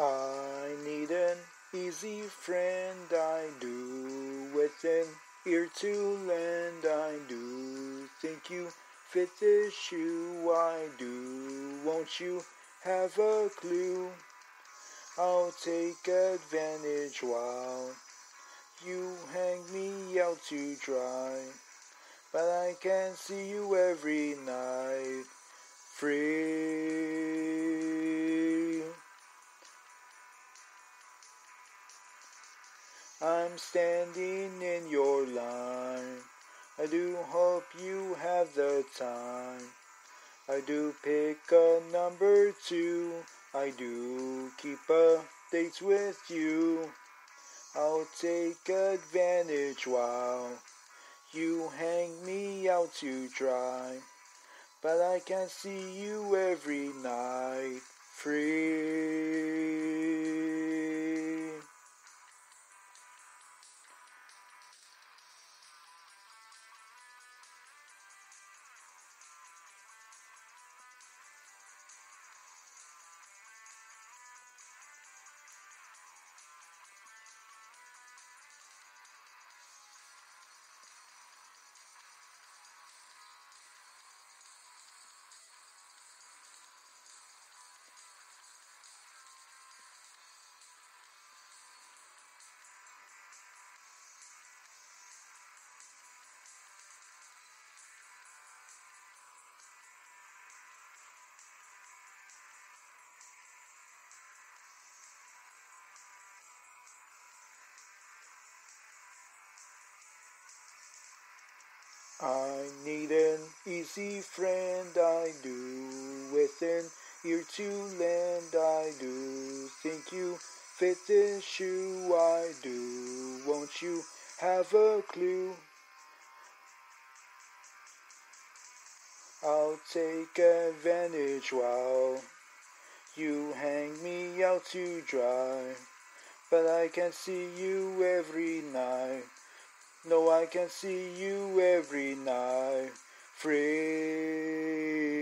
I need an easy friend, I do, with an ear to lend, I do. Think you fit this shoe, I do. Won't you have a clue? I'll take advantage while you hang me out to dry. But I can see you every night, free. I'm standing in your line. I do hope you have the time. I do pick a number two. I do keep updates with you. I'll take advantage while you hang me out to dry. But I can see you every night, free. I need an easy friend, I do, with an ear to lend, I do. Think you fit this shoe, I do. Won't you have a clue? I'll take advantage while you hang me out to dry. But I can see you every night. No, I can see you every night, free.